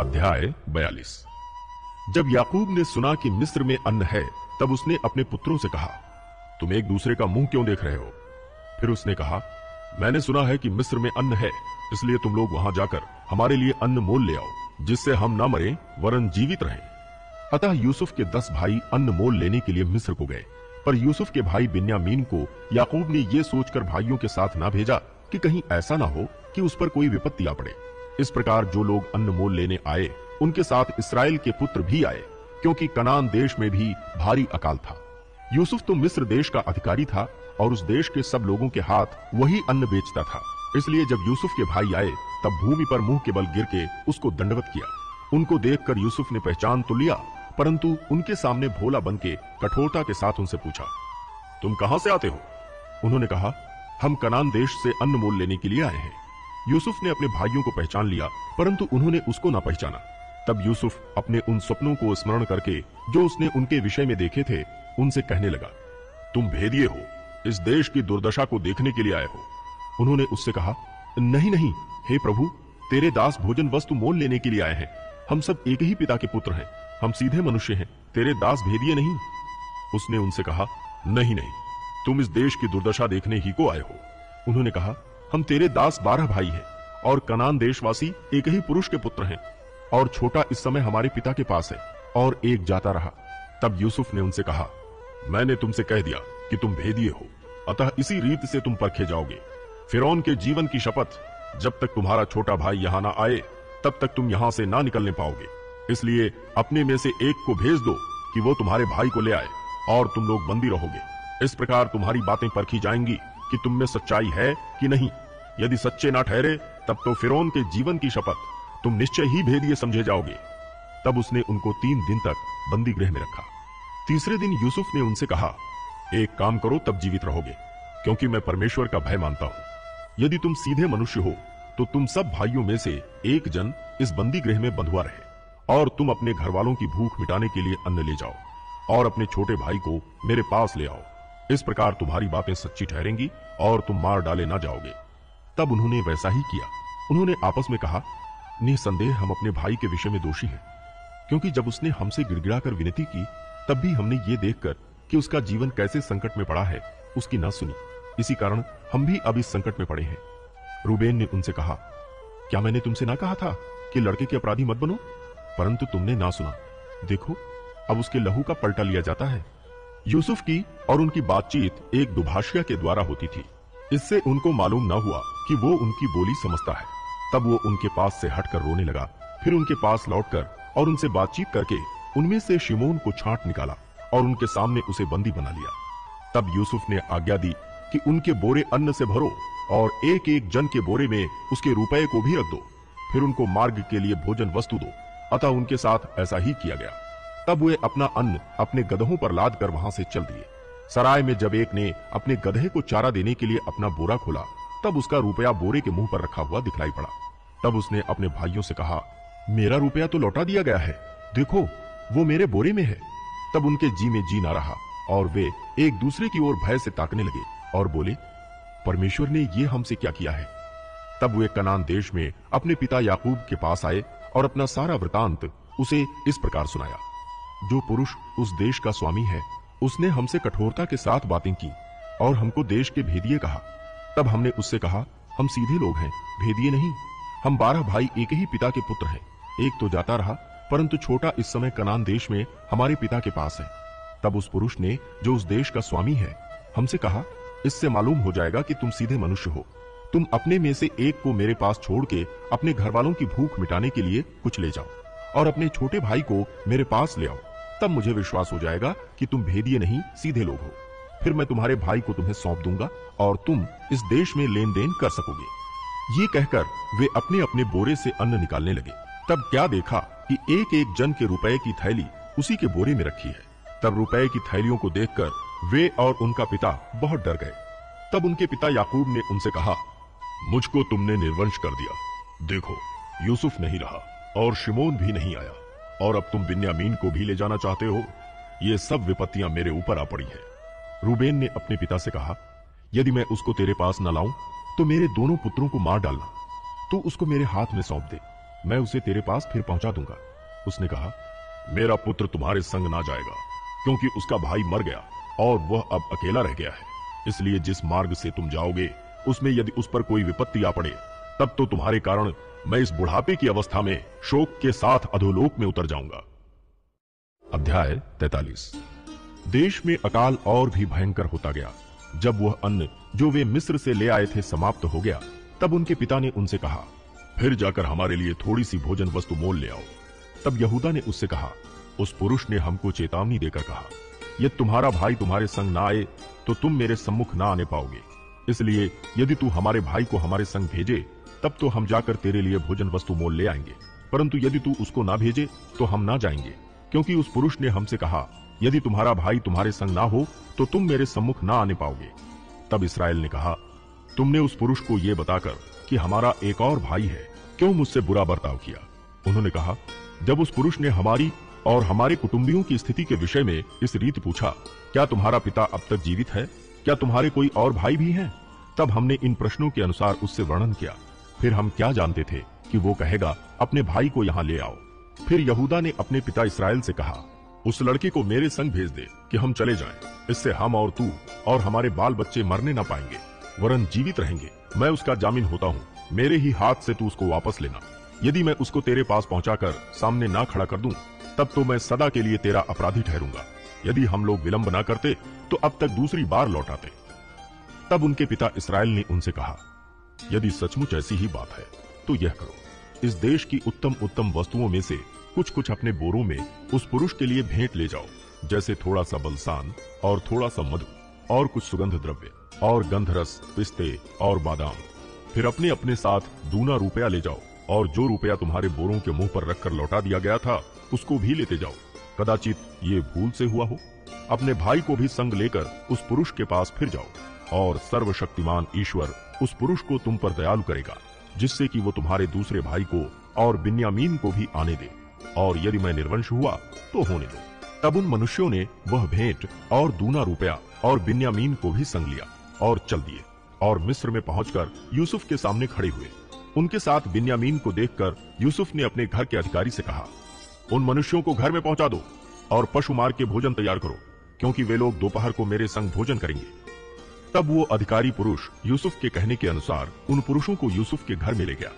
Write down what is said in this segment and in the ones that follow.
अध्याय बयालीस। जब याकूब ने सुना कि मिस्र में अन्न है, तब उसने अपने पुत्रों से कहा, तुम एक दूसरे का मुँह क्यों देख रहे हो? फिर उसने कहा, मैंने सुना है कि मिस्र में अन्न है, इसलिए तुम लोग वहाँ जाकर हमारे लिए अन्न मोल ले आओ, जिससे हम न मरे, वरन जीवित रहें। अतः यूसुफ के दस भाई अन्न मोल लेने के लिए मिस्र को गए। पर यूसुफ के भाई बिन्यामीन को याकूब ने यह सोचकर भाइयों के साथ ना भेजा कि कहीं ऐसा ना हो कि उस पर कोई विपत्ति आ पड़े। इस प्रकार जो लोग अन्न मोल लेने आए, उनके साथ इसराइल के पुत्र भी आए, क्योंकि कनान देश में भी भारी अकाल था। यूसुफ तो मिस्र देश का अधिकारी था और उस देश के सब लोगों के हाथ वही अन्न बेचता था। इसलिए जब यूसुफ के भाई आए, तब भूमि पर मुँह के बल गिर के उसको दंडवत किया। उनको देखकर यूसुफ ने पहचान तो लिया, परंतु उनके सामने भोला बन के कठोरता के साथ उनसे पूछा, तुम कहाँ से आते हो? उन्होंने कहा, हम कनान देश से अन्न मोल लेने के लिए आए हैं। यूसुफ ने अपने भाइयों को पहचान लिया, परंतु उन्होंने उसको ना पहचाना। तब यूसुफ अपने उन सपनों को स्मरण करके, जो उसने उनके विषय में देखे थे, उनसे कहने लगा, तुम भेदिए हो, इस देश की दुर्दशा को देखने के लिए आए हो। उन्होंने उससे कहा, नहीं नहीं, हे प्रभु, तेरे दास भोजन वस्तु मोल लेने के लिए आए हैं। हम सब एक ही पिता के पुत्र हैं, हम सीधे मनुष्य हैं, तेरे दास भेदिए नहीं। उसने उनसे कहा, नहीं नहीं, तुम इस देश की दुर्दशा देखने ही को आए हो। उन्होंने कहा हम तेरे दास बारह भाई हैं, और कनान देशवासी एक ही पुरुष के पुत्र हैं, और छोटा इस समय हमारे पिता के पास है, और एक जाता रहा। तब यूसुफ ने उनसे कहा, मैंने तुमसे कह दिया कि तुम भेदिए हो, अतः इसी रीत से तुम परखे जाओगे। फिरौन के जीवन की शपथ, जब तक तुम्हारा छोटा भाई यहाँ ना आए, तब तक तुम यहाँ से ना निकलने पाओगे। इसलिए अपने में से एक को भेज दो कि वो तुम्हारे भाई को ले आए, और तुम लोग बंदी रहोगे। इस प्रकार तुम्हारी बातें परखी जाएँगी कि तुम में सच्चाई है कि नहीं। यदि सच्चे ना ठहरे, तब तो फिरौन के जीवन की शपथ तुम निश्चय ही भेदिए समझे जाओगे। तब उसने उनको तीन दिन तक बंदी गृह में रखा। तीसरे दिन यूसुफ ने उनसे कहा, एक काम करो, तब जीवित रहोगे, क्योंकि मैं परमेश्वर का भय मानता हूँ। यदि तुम सीधे मनुष्य हो तो तुम सब भाइयों में से एक जन इस बंदी गृह में बंधुआ रहे, और तुम अपने घर वालों की भूख मिटाने के लिए अन्न ले जाओ, और अपने छोटे भाई को मेरे पास ले आओ। इस प्रकार तुम्हारी बातें सच्ची ठहरेंगी, और तुम मार डाले ना जाओगे। तब उन्होंने वैसा ही किया। उन्होंने आपस में कहा, निसंदेह हम अपने भाई के विषय में दोषी हैं। क्योंकि जब उसने हमसे गिड़गिड़ाकर विनती की, तब भी हमने ये देखकर कि उसका जीवन कैसे संकट में पड़ा है, उसकी न सुनी। इसी कारण हम भी अब इस संकट में पड़े हैं। रूबेन ने उनसे कहा, क्या मैंने तुमसे ना कहा था कि लड़के के अपराधी मत बनो? परंतु तुमने ना सुना। देखो, अब उसके लहू का पलटा लिया जाता है। यूसुफ की और उनकी बातचीत एक दुभाषिया के द्वारा होती थी। इससे उनको मालूम न हुआ कि वो उनकी बोली समझता है। तब वो उनके पास से हटकर रोने लगा। फिर उनके पास लौटकर और उनसे बातचीत करके उनमें से शिमोन को छांट निकाला और उनके सामने उसे बंदी बना लिया। तब यूसुफ ने आज्ञा दी कि उनके बोरे अन्न से भरो और एक एक जन के बोरे में उसके रुपए को भी रख दो। फिर उनको मार्ग के लिए भोजन वस्तु दो। अतः उनके साथ ऐसा ही किया गया। तब वे अपना अन्न अपने गधों पर लाद कर वहाँ से चल दिए। सराय में जब एक ने अपने गधे को चारा देने के लिए अपना बोरा खोला, तब उसका रुपया बोरे के मुँह पर रखा हुआ दिखलाई पड़ा। तब उसने अपने भाइयों से कहा, मेरा रुपया तो लौटा दिया गया है। देखो, वो मेरे बोरे में है। तब उनके जी में जी ना रहा, और वे एक दूसरे की ओर भय से ताकने लगे और बोले, परमेश्वर ने ये हमसे क्या किया है? तब वे कनान देश में अपने पिता याकूब के पास आए और अपना सारा वृतांत उसे इस प्रकार सुनाया, जो पुरुष उस देश का स्वामी है उसने हमसे कठोरता के साथ बातें की और हमको देश के भेदिए कहा। तब हमने उससे कहा, हम सीधे लोग हैं, भेदिए नहीं। हम बारह भाई एक ही पिता के पुत्र हैं। एक तो जाता रहा, परंतु छोटा इस समय कनान देश में हमारे पिता के पास है। तब उस पुरुष ने, जो उस देश का स्वामी है, हमसे कहा, इससे मालूम हो जाएगा कि तुम सीधे मनुष्य हो। तुम अपने में से एक को मेरे पास छोड़ के अपने घर वालों की भूख मिटाने के लिए कुछ ले जाओ और अपने छोटे भाई को मेरे पास ले आओ। तब मुझे विश्वास हो जाएगा कि तुम भेदिए नहीं, सीधे लोग हो। फिर मैं तुम्हारे भाई को तुम्हें सौंप दूँगा और तुम इस देश में लेन देन कर सकोगे। ये कहकर वे अपने अपने बोरे से अन्न निकालने लगे। तब क्या देखा कि एक एक जन के रुपए की थैली उसी के बोरे में रखी है। तब रुपए की थैलियों को देखकर वे और उनका पिता बहुत डर गए। तब उनके पिता याकूब ने उनसे कहा, मुझको तुमने निर्वंश कर दिया। देखो, यूसुफ नहीं रहा और शिमोन भी नहीं आया। और अब तुम बिन्यामीन को भी ले जाना चाहते हो। ये सब विपत्तियाँ मेरे ऊपर आ पड़ी है। रूबेन ने अपने पिता से कहा, यदि मैं उसको तेरे पास न लाऊं तो मेरे दोनों पुत्रों को मार डालना। तू उसको मेरे हाथ में सौंप दे। मैं उसे तेरे पास फिर पहुँचा दूँगा। उसने कहा, मेरा पुत्र तुम्हारे संग ना जाएगा, क्योंकि उसका भाई मर गया और वह अब अकेला रह गया है। इसलिए जिस मार्ग से तुम जाओगे, उसमें यदि उस पर कोई विपत्ति आ पड़े, तब तो तुम्हारे कारण मैं इस बुढ़ापे की अवस्था में शोक के साथ अधोलोक में उतर जाऊँगा। अध्याय 43 देश में अकाल और भी भयंकर होता गया। जब वह अन्न जो वे मिस्र से ले आए थे समाप्त हो गया, तब उनके पिता ने उनसे कहा, फिर जाकर हमारे लिए थोड़ी सी भोजन वस्तु मोल ले आओ। तब यहूदा ने उससे कहा, उस पुरुष ने हमको चेतावनी देकर कहा, यदि तुम्हारा भाई तुम्हारे संग ना आए तो तुम मेरे सम्मुख ना आने पाओगे। इसलिए यदि तू हमारे भाई को हमारे संग भेजे तब तो हम जाकर तेरे लिए भोजन वस्तु मोल ले आएँगे। परंतु यदि तू उसको ना भेजे तो हम ना जाएँगे। क्योंकि उस पुरुष ने हमसे कहा, यदि तुम्हारा भाई तुम्हारे संग ना हो तो तुम मेरे सम्मुख ना आने पाओगे। तब इसराइल ने कहा, तुमने उस पुरुष को ये बताकर कि हमारा एक और भाई है, क्यों मुझसे बुरा बर्ताव किया? उन्होंने कहा, जब उस पुरुष ने हमारी और हमारे कुटुंबियों की स्थिति के विषय में इस रीत पूछा, क्या तुम्हारा पिता अब तक जीवित है? क्या तुम्हारे कोई और भाई भी हैं? तब हमने इन प्रश्नों के अनुसार उससे वर्णन किया। फिर हम क्या जानते थे कि वो कहेगा अपने भाई को यहाँ ले आओ। फिर यहूदा ने अपने पिता इसराइल से कहा उस लड़के को मेरे संग भेज दे कि हम चले जाएँ। इससे हम और तू और हमारे बाल बच्चे मरने न पाएँगे वरन जीवित रहेंगे। मैं उसका जामीन होता हूँ। मेरे ही हाथ से तू उसको वापस लेना। यदि मैं उसको तेरे पास पहुंचाकर सामने ना खड़ा कर दूँ, तब तो मैं सदा के लिए तेरा अपराधी ठहरूँगा। यदि हम लोग विलंब ना करते तो अब तक दूसरी बार लौटाते तब उनके पिता इसराइल ने उनसे कहा यदि सचमुच ऐसी ही बात है तो यह करो। इस देश की उत्तम उत्तम वस्तुओं में से कुछ कुछ अपने बोरों में उस पुरुष के लिए भेंट ले जाओ, जैसे थोड़ा सा बलसान और थोड़ा सा मधु और कुछ सुगंध द्रव्य और गंधरस, पिस्ते और बादाम। फिर अपने अपने साथ दूना रुपया ले जाओ और जो रुपया तुम्हारे बोरों के मुँह पर रखकर लौटा दिया गया था, उसको भी लेते जाओ। कदाचित ये भूल से हुआ हो। अपने भाई को भी संग लेकर उस पुरुष के पास फिर जाओ। और सर्वशक्तिमान ईश्वर उस पुरुष को तुम पर दयालु करेगा, जिससे कि वो तुम्हारे दूसरे भाई को और बिन्यामीन को भी आने दे। और यदि मैं निर्वंश हुआ तो होने दो। तब उन मनुष्यों ने वह भेंट और दूना रुपया और बिन्यामीन को भी संग लिया और चल दिए और मिस्र में पहुंचकर यूसुफ के सामने खड़े हुए। उनके साथ बिन्यामीन को देखकर यूसुफ ने अपने घर के अधिकारी से कहा, उन मनुष्यों को घर में पहुँचा दो और पशु मार के भोजन तैयार करो, क्योंकि वे लोग दोपहर को मेरे संग भोजन करेंगे। तब वो अधिकारी पुरुष यूसुफ के कहने के अनुसार उन पुरुषों को यूसुफ के घर में ले गया।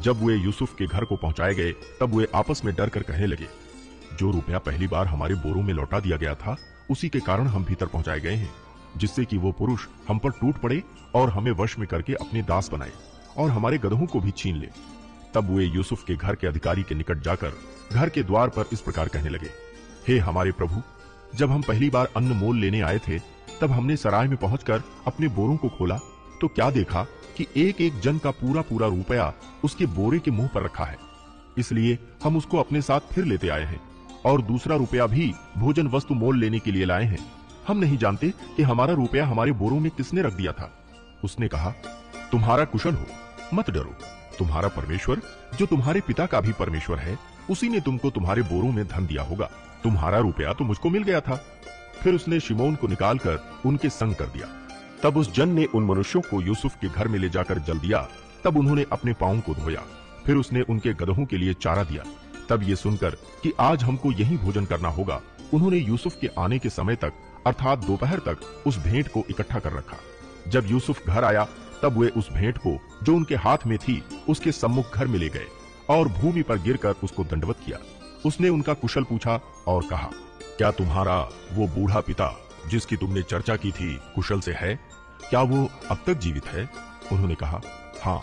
जब वे यूसुफ के घर को पहुँचाए गए, तब वे आपस में डर कर कहने लगे, जो रुपया पहली बार हमारे बोरों में लौटा दिया गया था, उसी के कारण हम भीतर पहुँचाए गए हैं, जिससे कि वो पुरुष हम पर टूट पड़े और हमें वश में करके अपने दास बनाए और हमारे गधों को भी छीन ले। तब वे यूसुफ के घर के अधिकारी के निकट जाकर घर के द्वार पर इस प्रकार कहने लगे, हे हमारे प्रभु, जब हम पहली बार अन्न मोल लेने आए थे तब हमने सराय में पहुंचकर अपने बोरों को खोला तो क्या देखा कि एक एक जन का पूरा पूरा रुपया उसके बोरे के मुँह पर रखा है। इसलिए हम उसको अपने साथ फिर लेते आए हैं और दूसरा रुपया भी भोजन वस्तु मोल लेने के लिए लाए हैं। हम नहीं जानते कि हमारा रुपया हमारे बोरों में किसने रख दिया था। उसने कहा, तुम्हारा कुशल हो, मत डरो। तुम्हारा परमेश्वर, जो तुम्हारे पिता का भी परमेश्वर है, उसी ने तुमको तुम्हारे बोरों में धन दिया होगा। तुम्हारा रुपया तो मुझको मिल गया था। फिर उसने शिमोन को निकालकर उनके संग कर दिया। तब उस जन ने उन मनुष्यों को यूसुफ के घर में ले जाकर जल दिया। तब उन्होंने अपने पाओ को धोया। फिर उसने उनके गधों के लिए चारा दिया। तब ये सुनकर कि आज हमको यही भोजन करना होगा, उन्होंने यूसुफ के आने के समय तक, अर्थात दोपहर तक, उस भेंट को इकट्ठा कर रखा। जब यूसुफ घर आया, तब वे उस भेंट को, जो उनके हाथ में थी, उसके सम्मुख घर में ले गए और भूमि पर गिरकर उसको दंडवत किया। उसने उनका कुशल पूछा और कहा, क्या तुम्हारा वो बूढ़ा पिता जिसकी तुमने चर्चा की थी कुशल से है? क्या वो अब तक जीवित है? उन्होंने कहा हाँ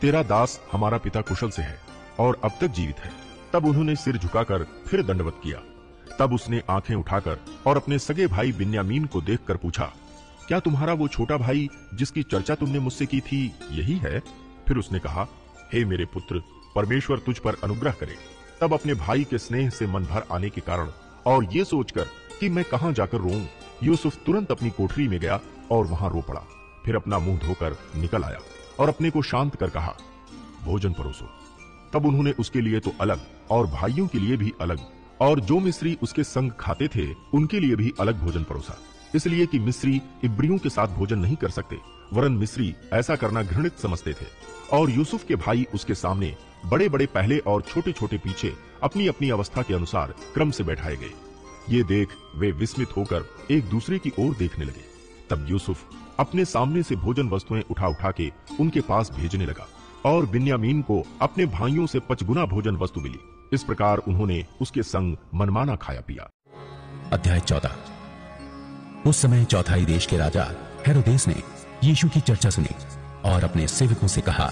तेरा दास हमारा पिता कुशल से है और अब तक जीवित है। तब उन्होंने सिर झुकाकर फिर दंडवत किया। तब उसने आँखें उठाकर और अपने सगे भाई बिन्यामीन को देखकर पूछा, क्या तुम्हारा वो छोटा भाई जिसकी चर्चा तुमने मुझसे की थी यही है? फिर उसने कहा, हे मेरे पुत्र, परमेश्वर तुझ पर अनुग्रह करे। तब अपने भाई के स्नेह से मन भर आने के कारण और ये सोचकर कि मैं कहाँ जाकर रो यूसुफ तुरंत अपनी कोठरी में गया और वहाँ रो पड़ा। फिर अपना मुँह धोकर निकल आया और अपने को शांत कर कहा, भोजन परोसो। तब उन्होंने उसके लिए तो अलग और भाइयों के लिए भी अलग और जो मिस्री उसके संग खाते थे, उनके लिए भी अलग भोजन परोसा। इसलिए कि मिस्री इब्रियों के साथ भोजन नहीं कर सकते, वरन मिस्री ऐसा करना घृणित समझते थे और यूसुफ के भाई उसके सामने बड़े बड़े पहले और छोटे छोटे पीछे अपनी अपनी अवस्था के अनुसार क्रम से बैठाए गए। ये देख वे विस्मित होकर एक दूसरे की ओर देखने लगे। तब यूसुफ अपने सामने से भोजन वस्तुएँ उठा उठा के उनके पास भेजने लगा और बिन्यामीन को अपने भाइयों से पचगुना भोजन वस्तु मिली। इस प्रकार उन्होंने उसके संग मनमाना खाया पिया। अध्याय चौदह। उस समय चौथाई देश के राजा हेरोदेस ने यीशु की चर्चा सुनी और अपने सेवकों से कहा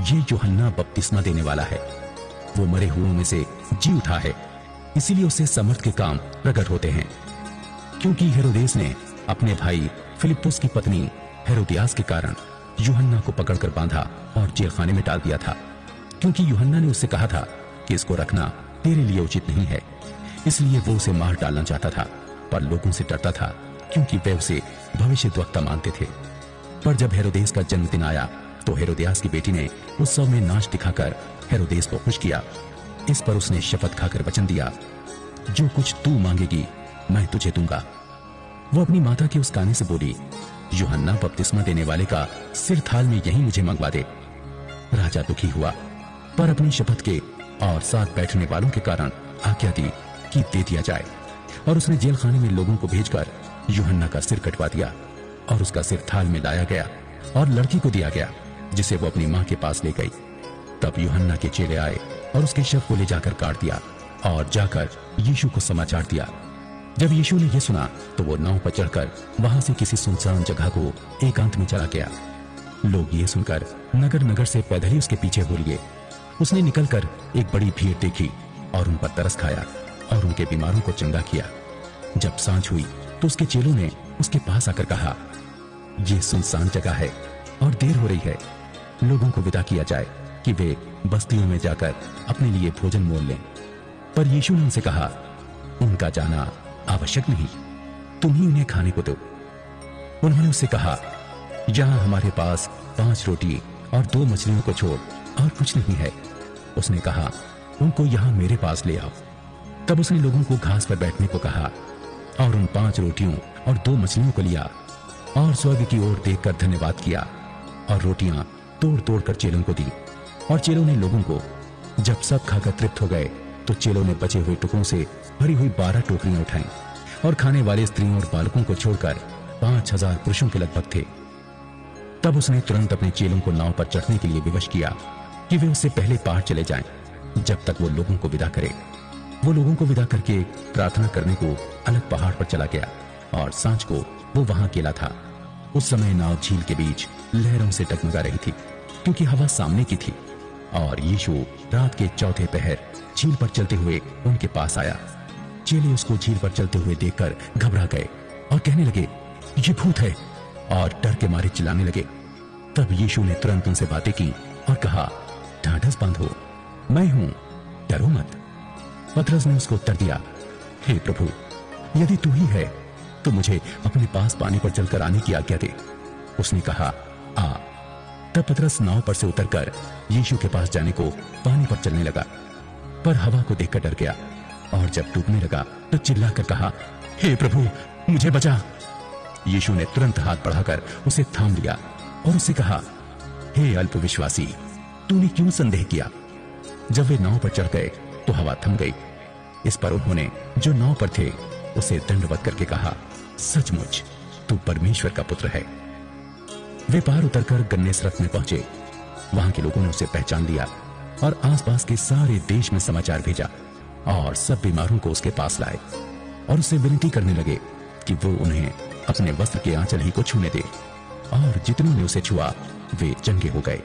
ये यूहन्ना बपतिस्मा देने वाला है। वो मरे हुओं में से जी उठा है। इसीलिए उसे समर्थ के काम प्रकट होते हैं। क्योंकि हेरोदेस ने अपने भाई फिलिपुस की पत्नी हेरोदियास के कारण यूहन्ना को पकड़कर बांधा और जेल खाने में डाल दिया था। क्योंकि यूहन्ना ने उससे कहा था कि इसको रखना तेरे लिए उचित नहीं है। इसलिए वो उसे मार डालना चाहता था, पर लोगों से डरता था, क्योंकि वे उसे भविष्य मानते थे। पर जब हेरोदेस का जन्मदिन आया तो हेरोदियास की बेटी ने उत्सव में नाच दिखाकर हेरोदेस को खुश किया। इस पर उसने शपथ खाकर वचन दिया, जो कुछ तू मांगेगी, मैं तुझे दूँगा। वो अपनी माता के उस गाने से बोली, यूहन्ना बपतिस्मा देने वाले का सिर थाल में यही मुझे मंगवा दे। राजा दुखी हुआ, पर अपनी शपथ के और साथ बैठने वालों के कारण आज्ञा दी कि दे दिया जाए। और उसने जेल खाने में लोगों को भेजकर यूहन्ना का सिर कटवा दिया और उसका सिर थाल में लाया गया और लड़की को दिया गया। जिसे वो अपनी माँ के पास ले गई। तब यूहन्ना के चेले आए और उसके शव को ले जाकर काट दिया और जाकर यीशु को समाचार दिया। जब यीशु ने यह सुना तो वो नाव पर चढ़कर वहाँ से किसी सुनसान जगह को एकांत में चला गया। लोग ये सुनकर नगर नगर से पैदल ही उसके पीछे हो लिए। उसने निकलकर एक बड़ी भीड़ देखी और उन पर तरस खाया और उनके बीमारों को चंगा किया। जब साँझ हुई तो उसके चेलों ने उसके पास आकर कहा यह सुनसान जगह है और देर हो रही है। लोगों को विदा किया जाए कि वे बस्तियों में जाकर अपने लिए भोजन मोल लें। पर यीशु ने उनसे कहा, उनका जाना आवश्यक नहीं। तुम ही उन्हें खाने को दो। उन्होंने उससे कहा, यहाँ हमारे पास पाँच रोटी और दो मछलियों को छोड़ और कुछ नहीं है। उसने कहा, उनको यहाँ मेरे पास ले आओ। तब उसने लोगों को घास पर बैठने को कहा और उन पाँच रोटियों और दो मछलियों को लिया और स्वर्ग की ओर देखकर धन्यवाद किया और रोटियाँ तोड़ तोड़ कर चेलों को दी और चेलों ने लोगों को जब सब खाकर तृप्त हो गए तो चेलों ने बचे हुए टुकड़ों से भरी हुई बारह टोकरियाँ उठाई और खाने वाले स्त्रियों और बालकों को छोड़कर पाँच हज़ार पुरुषों के लगभग थे। तब उसने तुरंत अपने चेलों को नाव पर चढ़ने के लिए विवश किया कि वे उससे पहले पार चले जाएँ, जब तक वो लोगों को विदा करे। वो लोगों को विदा करके प्रार्थना करने को अलग पहाड़ पर चला गया और साँझ को वो वहाँ अकेला था। उस समय नाव झील के बीच लहरों से टकमगा रही थी, क्योंकि हवा सामने की थी, और यीशु रात के चौथे पहर झील पर चलते हुए उनके पास आया। चेले उसको झील पर चलते हुए देखकर घबरा गए और कहने लगे, ये भूत है, और डर के मारे चिल्लाने लगे। तब यीशु ने तुरंत उनसे बातें की और कहा, ढांढस बांधो मैं हूँ, डरो मत। पतरस ने उसको उत्तर दिया, हे प्रभु, यदि तू ही है तो मुझे अपने पास पानी पर चलकर आने की आज्ञा दे। उसने कहा, आ। तब पतरस नाव पर से उतरकर यीशु के पास जाने को पानी पर चलने लगा। पर हवा को देखकर डर गया और जब डूबने लगा तो चिल्लाकर कहा, हे प्रभु, मुझे बचा। यीशु ने तुरंत हाथ बढ़ाकर उसे थाम लिया और उसे कहा, हे अल्प विश्वासी तूने क्यों संदेह किया? जब वे नाव पर चढ़ गए तो हवा थम गई। इस पर उन्होंने जो नाव पर थे, उसे दंडवत करके कहा सचमुच, तू परमेश्वर का पुत्र है। वे पार उतरकर गन्ने सरक में पहुँचे। वहाँ के लोगों ने उसे पहचान लिया और आसपास के सारे देश में समाचार भेजा और सब बीमारों को उसके पास लाए और उसे विनती करने लगे कि वो उन्हें अपने वस्त्र के आंचल ही को छूने दे और जितनों ने उसे छुआ, वे चंगे हो गए।